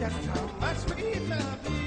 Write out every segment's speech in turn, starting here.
just how much we love you.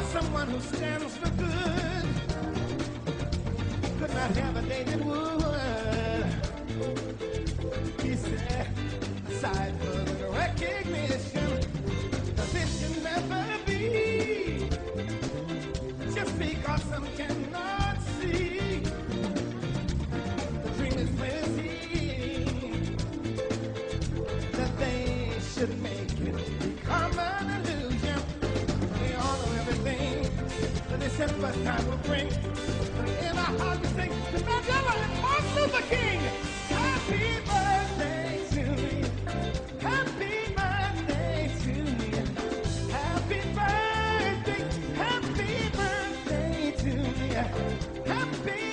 Someone who stands for good could not have a day that would. He said, aside from September time will bring. In sing to Mandela and Martin Luther King. Happy birthday to me. Happy birthday to me. Happy birthday. Happy birthday to me. Happy